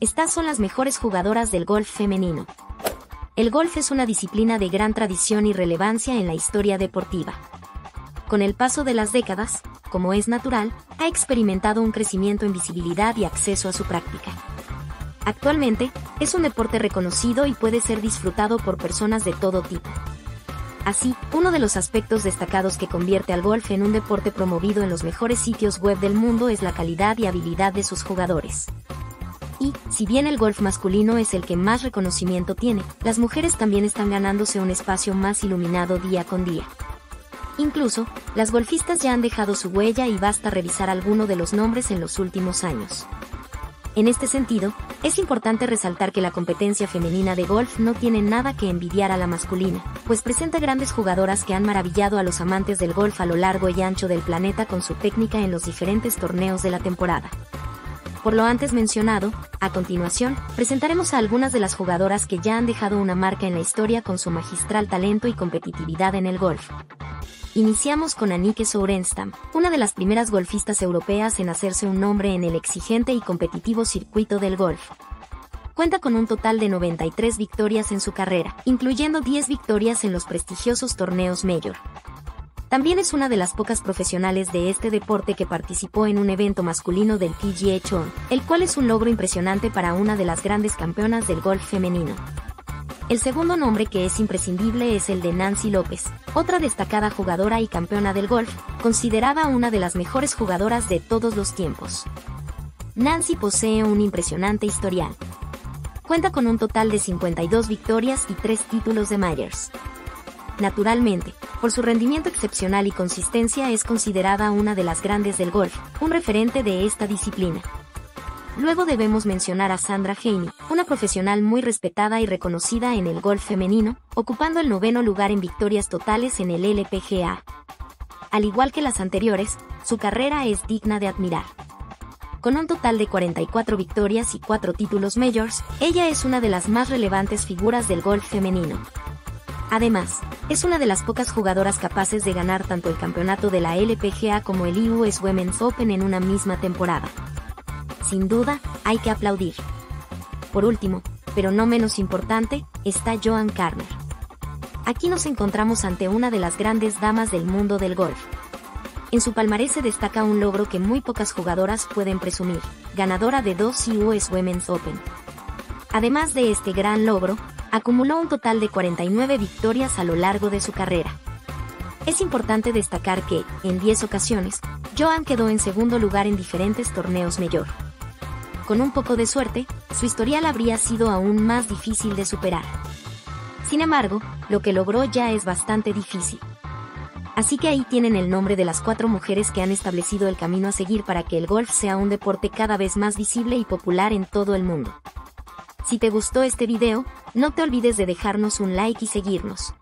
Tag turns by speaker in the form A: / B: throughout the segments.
A: Estas son las mejores jugadoras del golf femenino. El golf es una disciplina de gran tradición y relevancia en la historia deportiva. Con el paso de las décadas, como es natural, ha experimentado un crecimiento en visibilidad y acceso a su práctica. Actualmente, es un deporte reconocido y puede ser disfrutado por personas de todo tipo. Así, uno de los aspectos destacados que convierte al golf en un deporte promovido en los mejores sitios web del mundo es la calidad y habilidad de sus jugadores. Y, si bien el golf masculino es el que más reconocimiento tiene, las mujeres también están ganándose un espacio más iluminado día con día. Incluso, las golfistas ya han dejado su huella y basta revisar alguno de los nombres en los últimos años. En este sentido, es importante resaltar que la competencia femenina de golf no tiene nada que envidiar a la masculina, pues presenta grandes jugadoras que han maravillado a los amantes del golf a lo largo y ancho del planeta con su técnica en los diferentes torneos de la temporada. Por lo antes mencionado, a continuación, presentaremos a algunas de las jugadoras que ya han dejado una marca en la historia con su magistral talento y competitividad en el golf. Iniciamos con Anike Sourenstam, una de las primeras golfistas europeas en hacerse un nombre en el exigente y competitivo circuito del golf. Cuenta con un total de 93 victorias en su carrera, incluyendo 10 victorias en los prestigiosos torneos Major. También es una de las pocas profesionales de este deporte que participó en un evento masculino del PGA Tour, el cual es un logro impresionante para una de las grandes campeonas del golf femenino. El segundo nombre que es imprescindible es el de Nancy López, otra destacada jugadora y campeona del golf, considerada una de las mejores jugadoras de todos los tiempos. Nancy posee un impresionante historial. Cuenta con un total de 52 victorias y 3 títulos de Myers. Naturalmente, por su rendimiento excepcional y consistencia es considerada una de las grandes del golf, un referente de esta disciplina. Luego debemos mencionar a Sandra Haney, una profesional muy respetada y reconocida en el golf femenino, ocupando el noveno lugar en victorias totales en el LPGA. Al igual que las anteriores, su carrera es digna de admirar. Con un total de 44 victorias y 4 títulos majors, ella es una de las más relevantes figuras del golf femenino. Además, es una de las pocas jugadoras capaces de ganar tanto el campeonato de la LPGA como el US Women's Open en una misma temporada sin duda, hay que aplaudir. Por último, pero no menos importante, está Joan Carner. Aquí nos encontramos ante una de las grandes damas del mundo del golf. En su palmarés se destaca un logro que muy pocas jugadoras pueden presumir, ganadora de dos US Women's Open. Además de este gran logro, acumuló un total de 49 victorias a lo largo de su carrera. Es importante destacar que, en 10 ocasiones, Joan quedó en segundo lugar en diferentes torneos mayor con un poco de suerte, su historial habría sido aún más difícil de superar. Sin embargo, lo que logró ya es bastante difícil. Así que ahí tienen el nombre de las cuatro mujeres que han establecido el camino a seguir para que el golf sea un deporte cada vez más visible y popular en todo el mundo. Si te gustó este video, no te olvides de dejarnos un like y seguirnos.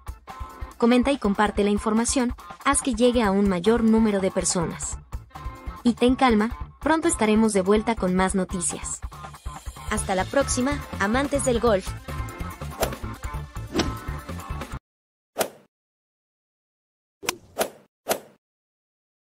A: Comenta y comparte la información, haz que llegue a un mayor número de personas. Y ten calma, Pronto estaremos de vuelta con más noticias. Hasta la próxima, amantes del golf.